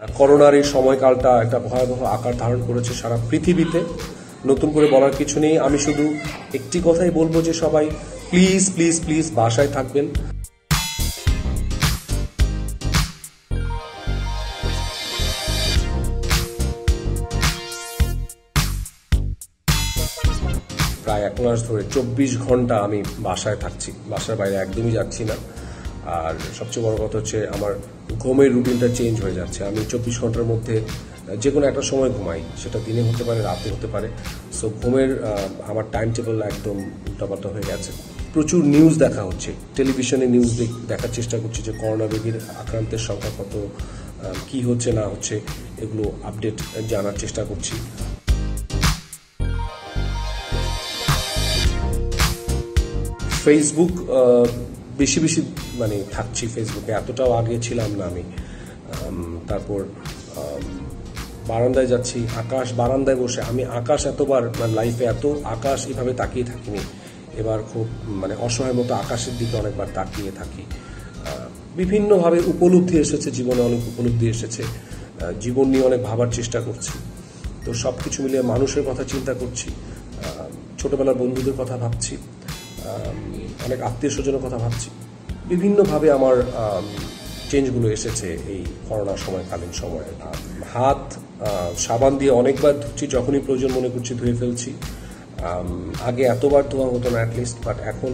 করোনার এই সময়কালটা একটা ভয়াবহ আকার ধারণ করেছে সারা পৃথিবীতে। নতুন করে বলার কিছু নেই, আমি শুধু একটি কথাই বলব যে সবাই প্লিজ প্লিজ প্লিজ বাসায় থাকবেন। প্রায় এক মাস ধরে চব্বিশ ঘণ্টা আমি বাসায় থাকছি, বাসার বাইরে একদমই যাচ্ছি না। আর সবচেয়ে বড় কথা হচ্ছে আমার ঘুমের রুটিনটা চেঞ্জ হয়ে যাচ্ছে। আমি চব্বিশ ঘণ্টার মধ্যে যে কোনো একটা সময় ঘুমাই। সেটা দিনে হতে পারে, রাতে হতে পারে। সো ঘুমের আমার টাইম টেবিল একদম উল্টাপাল্টা হয়ে গেছে। প্রচুর নিউজ দেখা হচ্ছে। টেলিভিশনে নিউজ দেখার চেষ্টা করছি যে করোনা রোগীর আক্রান্তের সংখ্যা কত কি হচ্ছে, না হচ্ছে, এগুলো আপডেট জানার চেষ্টা করছি। ফেসবুক বেশি বেশি মানে থাকছি ফেসবুকে এতটাও আগে ছিলাম না আমি। তারপর বারান্দায় যাচ্ছি, আকাশ, বারান্দায় বসে। আমি আকাশ এতবার মানে লাইফে এত আকাশ এভাবে তাকিয়ে থাকিনি। এবার খুব মানে অসহায় মতো আকাশের দিকে অনেকবার তাকিয়ে থাকি। বিভিন্নভাবে উপলব্ধি এসেছে, জীবনে অনেক উপলব্ধি এসেছে। জীবন নিয়ে অনেক ভাবার চেষ্টা করছি। তো সব কিছু মিলিয়ে মানুষের কথা চিন্তা করছি ছোটবেলার বন্ধুদের কথা ভাবছি অনেক আত্মীয় স্বজনের কথা ভাবছি। বিভিন্নভাবে আমার চেঞ্জগুলো এসেছে এই করোনা সময়কালীন সময়ে। হাত সাবান দিয়ে অনেকবার ধুচ্ছি, যখনই প্রয়োজন মনে করছি ধুয়ে ফেলছি। আগে এতবার ধোয়া হতো না অ্যাটলিস্ট বাট এখন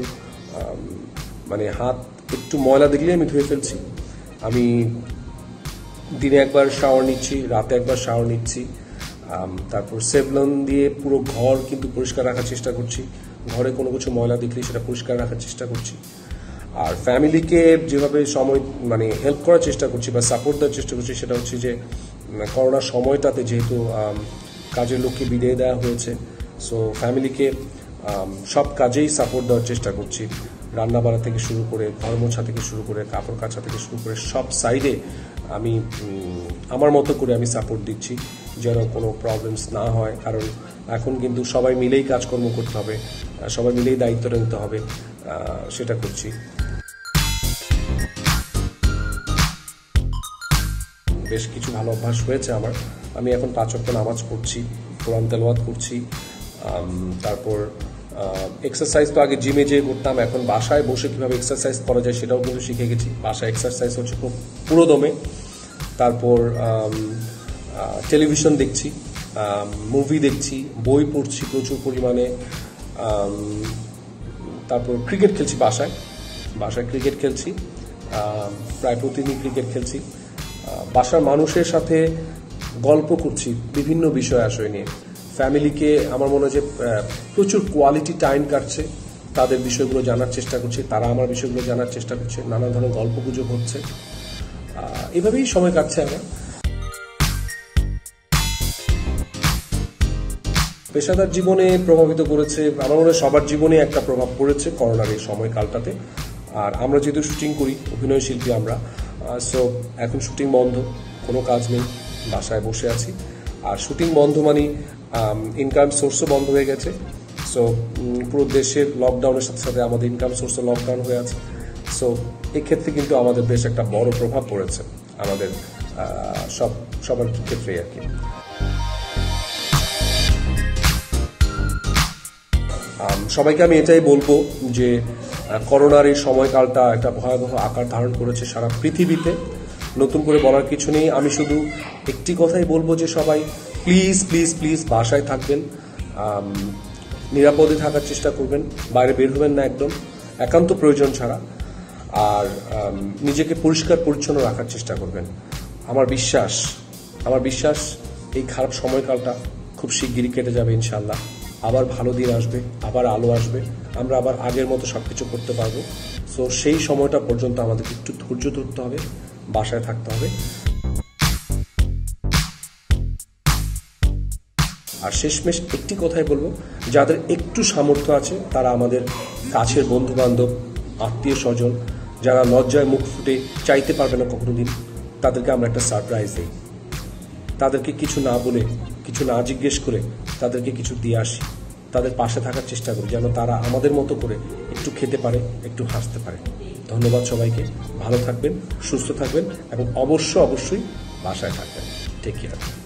মানে হাত একটু ময়লা দেখলেই আমি ধুয়ে ফেলছি। আমি দিনে একবার শাওয়ার নিচ্ছি, রাতে একবার শাওয়ার নিচ্ছি। তারপর সেভলন দিয়ে পুরো ঘর কিন্তু পরিষ্কার রাখার চেষ্টা করছি। ঘরে কোনো কিছু ময়লা দেখলে সেটা পরিষ্কার রাখার চেষ্টা করছি। আর ফ্যামিলিকে যেভাবে সময় মানে হেল্প করার চেষ্টা করছি বা সাপোর্ট দেওয়ার চেষ্টা করছি, সেটা হচ্ছে যে করোনার সময়টাতে যেহেতু কাজের লোককে বিদায় দেওয়া হয়েছে সো ফ্যামিলিকে সব কাজেই সাপোর্ট দেওয়ার চেষ্টা করছি। রান্না বাড়া থেকে শুরু করে ঘর মোছা থেকে শুরু করে, কাপড় কাচা থেকে শুরু করে, সব সাইডে আমি আমার মতো করে আমি সাপোর্ট দিচ্ছি। যেন কোনো প্রবলেমস না হয়। কারণ এখন কিন্তু সবাই মিলেই কাজকর্ম করতে হবে সবাই মিলেই দায়িত্বটা নিতে হবে সেটা করছি। বেশ কিছু ভালো অভ্যাস হয়েছে আমার। আমি এখন পাঁচ নামাজ পড়ছি, কোরআন তেলাওয়াত করছি তারপর এক্সারসাইজ তো আগে জিমে যেয়ে করতাম, এখন বাসায় বসে কীভাবে এক্সারসাইজ করা যায় সেটাও কিন্তু শিখে গেছি। বাসায় এক্সারসাইজ হচ্ছে খুব পুরোদমে। তারপর টেলিভিশন দেখছি মুভি দেখছি, বই পড়ছি প্রচুর পরিমাণে তারপর ক্রিকেট খেলছি বাসায় বাসায় ক্রিকেট খেলছি প্রায় প্রতিদিন ক্রিকেট খেলছি। বাসার মানুষের সাথে গল্প করছি, বিভিন্ন বিষয় আশয় নিয়ে। ফ্যামিলিকে আমার মনে হয় যে প্রচুর কোয়ালিটি টাইম কাটছে, তাদের বিষয়গুলো জানার চেষ্টা করছি, তারা আমার বিষয়গুলো জানার চেষ্টা করছে, নানা ধরনের গল্প গুজব হচ্ছে। এভাবেই সময় কাটছে আমার। পেশাদার জীবনে প্রভাবিত করেছে, আমার মনে হয় সবার জীবনে একটা প্রভাব পড়েছে করোনার এই সময়কালটাতে। আর আমরা যেহেতু শুটিং করি, অভিনয় শিল্পী আমরা সো এখন শুটিং বন্ধ, কোনো কাজ নেই, বাসায় বসে আছি। আর শুটিং বন্ধ মানে ইনকাম সোর্সও বন্ধ হয়ে গেছে। সো পুরো দেশের লকডাউনের সাথে সাথে আমাদের ইনকাম সোর্সও লকডাউন হয়ে আছে। সো এক্ষেত্রে কিন্তু আমাদের বেশ একটা বড় প্রভাব পড়েছে আমাদের সব, সবার ক্ষেত্রেই আর কি। সবাইকে আমি এটাই বলব যে করোনার এই সময়কালটা একটা ভয়াবহ আকার ধারণ করেছে সারা পৃথিবীতে। নতুন করে বলার কিছু নেই। আমি শুধু একটি কথাই বলব যে সবাই প্লিজ প্লিজ প্লিজ বাসায় থাকবেন। নিরাপদে থাকার চেষ্টা করবেন। বাইরে বের হবেন না একদম। একান্ত প্রয়োজন ছাড়া। আর নিজেকে পরিষ্কার পরিচ্ছন্ন রাখার চেষ্টা করবেন। আমার বিশ্বাস আমার বিশ্বাস এই খারাপ সময়কালটা খুব শিগগিরই কেটে যাবে ইনশাল্লাহ আবার ভালো দিন আসবে, আবার আলো আসবে, আমরা আবার আগের মতো সব কিছু করতে পারব। সো সেই সময়টা পর্যন্ত আমাদের একটু ধৈর্য ধরতে হবে, বাসায় থাকতে হবে। আর শেষমেশ একটি কথাই বলব, যাদের একটু সামর্থ্য আছে, তারা আমাদের কাছের বন্ধু বান্ধব আত্মীয় স্বজন, যারা লজ্জায় মুখ ফুটে চাইতে পারবে না কখনো দিন, তাদেরকে আমরা একটা সারপ্রাইজ দিই। তাদেরকে কিছু না বলে, কিছু না জিজ্ঞেস করে তাদেরকে কিছু দিয়ে আসি। তাদের পাশে থাকার চেষ্টা করি, যেন তারা আমাদের মতো করে একটু খেতে পারে, একটু হাসতে পারে। ধন্যবাদ সবাইকে। ভালো থাকবেন, সুস্থ থাকবেন এবং অবশ্য অবশ্যই বাসায় থাকবেন। Take care